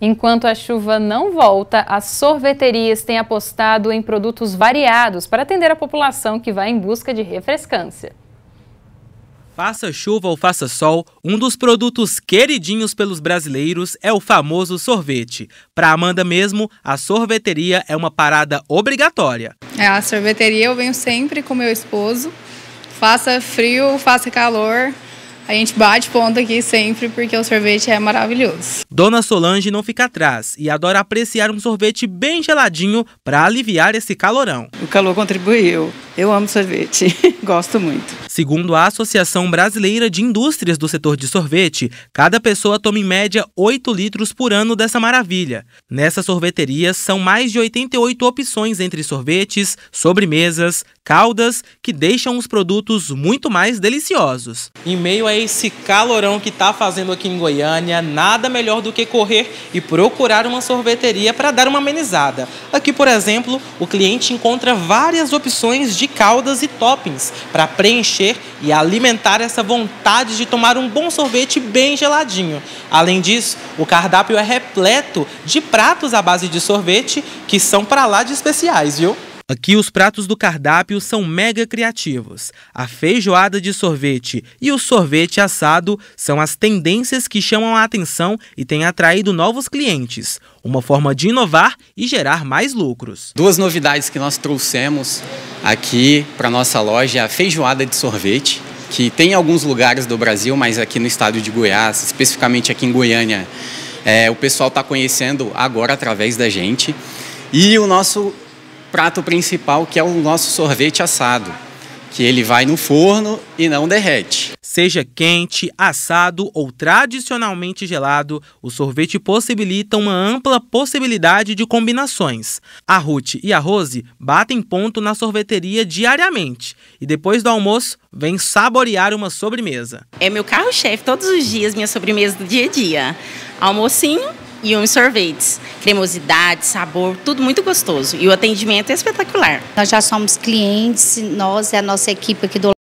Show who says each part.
Speaker 1: Enquanto a chuva não volta, as sorveterias têm apostado em produtos variados para atender a população que vai em busca de refrescância.
Speaker 2: Faça chuva ou faça sol, um dos produtos queridinhos pelos brasileiros é o famoso sorvete. Para Amanda mesmo, a sorveteria é uma parada obrigatória.
Speaker 3: É, a sorveteria eu venho sempre com meu esposo. Faça frio, faça calor, a gente bate ponto aqui sempre porque o sorvete é maravilhoso.
Speaker 2: Dona Solange não fica atrás e adora apreciar um sorvete bem geladinho para aliviar esse calorão.
Speaker 4: O calor contribuiu. Eu amo sorvete, gosto muito.
Speaker 2: Segundo a Associação Brasileira de Indústrias do Setor de Sorvete, cada pessoa toma em média 8 litros por ano dessa maravilha. Nessas sorveterias são mais de 88 opções entre sorvetes, sobremesas, caldas, que deixam os produtos muito mais deliciosos. Em meio a esse calorão que está fazendo aqui em Goiânia, nada melhor do que correr e procurar uma sorveteria para dar uma amenizada. Aqui, por exemplo, o cliente encontra várias opções de caldas e toppings para preencher e alimentar essa vontade de tomar um bom sorvete bem geladinho. Além disso, o cardápio é repleto de pratos à base de sorvete que são para lá de especiais, viu? Aqui os pratos do cardápio são mega criativos. A feijoada de sorvete e o sorvete assado são as tendências que chamam a atenção e têm atraído novos clientes. Uma forma de inovar e gerar mais lucros.
Speaker 5: Duas novidades que nós trouxemos aqui para nossa loja é a feijoada de sorvete, que tem em alguns lugares do Brasil, mas aqui no estado de Goiás, especificamente aqui em Goiânia, é, o pessoal está conhecendo agora através da gente. E o nosso prato principal, que é o nosso sorvete assado, que ele vai no forno e não derrete.
Speaker 2: Seja quente, assado ou tradicionalmente gelado, o sorvete possibilita uma ampla possibilidade de combinações. A Ruth e a Rose batem ponto na sorveteria diariamente e depois do almoço vem saborear uma sobremesa.
Speaker 6: É meu carro-chefe todos os dias, minha sobremesa do dia a dia. Almocinho, e uns sorvetes. Cremosidade, sabor, tudo muito gostoso. E o atendimento é espetacular.
Speaker 7: Nós já somos clientes, nós e a nossa equipe aqui do